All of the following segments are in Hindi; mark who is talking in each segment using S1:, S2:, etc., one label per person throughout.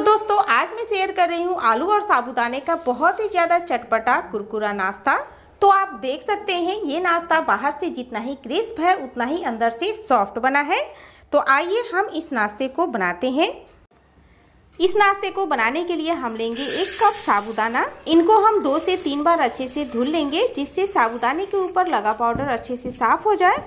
S1: दोस्तों, आज मैं शेयर कर रही हूँ आलू और साबुदाने का बहुत ही ज़्यादा चटपटा कुरकुरा नाश्ता। तो आप देख सकते हैं, ये नाश्ता बाहर से जितना ही क्रिस्प है, उतना ही अंदर से सॉफ्ट बना है। तो आइए हम इस नाश्ते को बनाते हैं। इस नाश्ते को बनाने के लिए हम लेंगे एक कप साबुदाना। इनको हम दो से तीन बार अच्छे से धुल लेंगे, जिससे साबुदाने के ऊपर लगा पाउडर अच्छे से साफ़ हो जाए।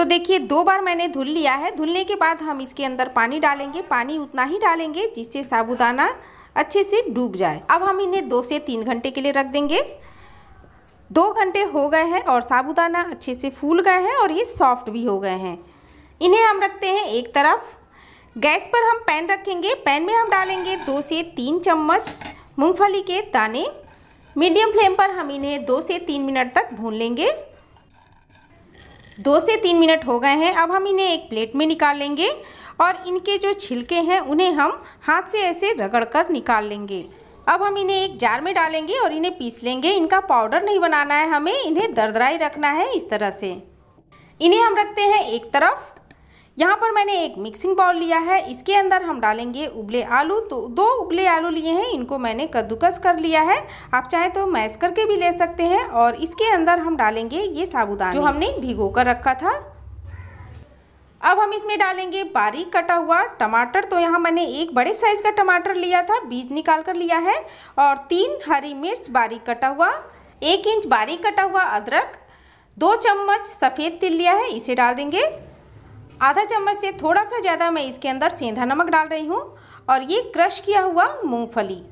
S1: तो देखिए, दो बार मैंने धुल लिया है। धुलने के बाद हम इसके अंदर पानी डालेंगे। पानी उतना ही डालेंगे जिससे साबुदाना अच्छे से डूब जाए। अब हम इन्हें दो से तीन घंटे के लिए रख देंगे। दो घंटे हो गए हैं और साबुदाना अच्छे से फूल गए हैं और ये सॉफ्ट भी हो गए हैं। इन्हें हम रखते हैं एक तरफ़। गैस पर हम पैन रखेंगे। पैन में हम डालेंगे दो से तीन चम्मच मूंगफली के दाने। मीडियम फ्लेम पर हम इन्हें दो से तीन मिनट तक भून लेंगे। दो से तीन मिनट हो गए हैं, अब हम इन्हें एक प्लेट में निकाल लेंगे और इनके जो छिलके हैं, उन्हें हम हाथ से ऐसे रगड़ कर निकाल लेंगे। अब हम इन्हें एक जार में डालेंगे और इन्हें पीस लेंगे। इनका पाउडर नहीं बनाना है हमें, इन्हें दरदराई रखना है इस तरह से। इन्हें हम रखते हैं एक तरफ़ यहाँ पर मैंने एक मिक्सिंग बाउल लिया है। इसके अंदर हम डालेंगे उबले आलू। तो दो उबले आलू लिए हैं। इनको मैंने कद्दूकस कर लिया है। आप चाहे तो मैश करके भी ले सकते हैं और इसके अंदर हम डालेंगे ये साबुदाना। जो हमने भिगो कर रखा था। अब हम इसमें डालेंगे बारीक कटा हुआ टमाटर। तो यहाँ मैंने एक बड़े साइज़ का टमाटर लिया था। बीज निकाल कर लिया है। और तीन हरी मिर्च बारीक कटा हुआ एक इंच बारीक कटा हुआ अदरक दो चम्मच सफ़ेद तिल लिया है। इसे डाल देंगे। आधा चम्मच से थोड़ा सा ज़्यादा मैं इसके अंदर सेंधा नमक डाल रही हूँ और ये क्रश किया हुआ मूंगफली।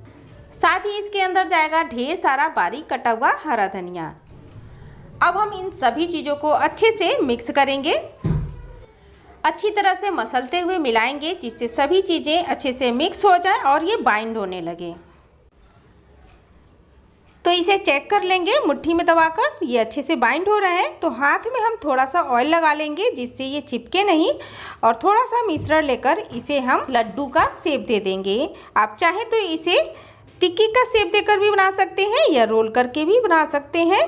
S1: साथ ही इसके अंदर जाएगा ढेर सारा बारीक कटा हुआ हरा धनिया। अब हम इन सभी चीज़ों को अच्छे से मिक्स करेंगे। अच्छी तरह से मसलते हुए मिलाएँगे, जिससे सभी चीज़ें अच्छे से मिक्स हो जाए और ये बाइंड होने लगे। तो इसे चेक कर लेंगे, मुट्ठी में दबाकर, ये अच्छे से बाइंड हो रहा है तो हाथ में हम थोड़ा सा ऑयल लगा लेंगे, जिससे ये चिपके नहीं, और थोड़ा सा मिश्रण लेकर इसे हम लड्डू का सेप दे देंगे। आप चाहें तो इसे टिक्की का सेप देकर भी बना सकते हैं, या रोल करके भी बना सकते हैं।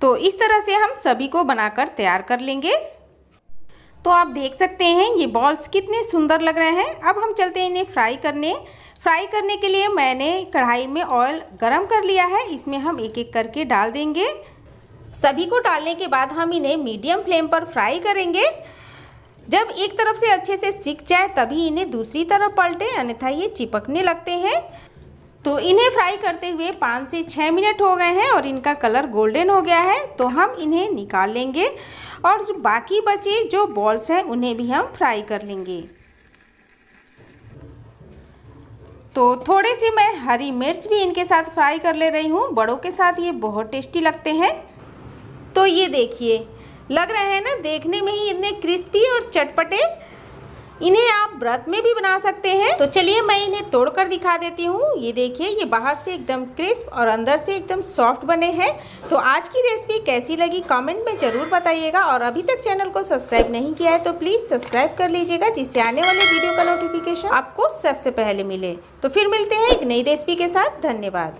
S1: तो इस तरह से हम सभी को बनाकर तैयार कर लेंगे। तो आप देख सकते हैं, ये बॉल्स कितने सुंदर लग रहे हैं। अब हम चलते हैं इन्हें फ्राई करने। फ्राई करने के लिए मैंने कढ़ाई में ऑयल गरम कर लिया है। इसमें हम एक एक करके डाल देंगे। सभी को डालने के बाद हम इन्हें मीडियम फ्लेम पर फ्राई करेंगे। जब एक तरफ़ से अच्छे से सीख जाए, तभी इन्हें दूसरी तरफ़ पलटें, अन्यथा ये चिपकने लगते हैं। तो इन्हें फ्राई करते हुए पाँच से छः मिनट हो गए हैं और इनका कलर गोल्डन हो गया है। तो हम इन्हें निकाल लेंगे और जो बाकी बचे जो बॉल्स हैं, उन्हें भी हम फ्राई कर लेंगे। तो थोड़ी सी मैं हरी मिर्च भी इनके साथ फ्राई कर ले रही हूँ। बड़ों के साथ ये बहुत टेस्टी लगते हैं। तो ये देखिए, लग रहे हैं ना, देखने में ही इतने क्रिस्पी और चटपटे इन्हें आप व्रत में भी बना सकते हैं। तो चलिए मैं इन्हें तोड़कर दिखा देती हूँ। ये देखिए, ये बाहर से एकदम क्रिस्प और अंदर से एकदम सॉफ्ट बने हैं। तो आज की रेसिपी कैसी लगी कमेंट में ज़रूर बताइएगा और अभी तक चैनल को सब्सक्राइब नहीं किया है तो प्लीज़ सब्सक्राइब कर लीजिएगा, जिससे आने वाले वीडियो का नोटिफिकेशन आपको सबसे पहले मिले। तो फिर मिलते हैं एक नई रेसिपी के साथ। धन्यवाद।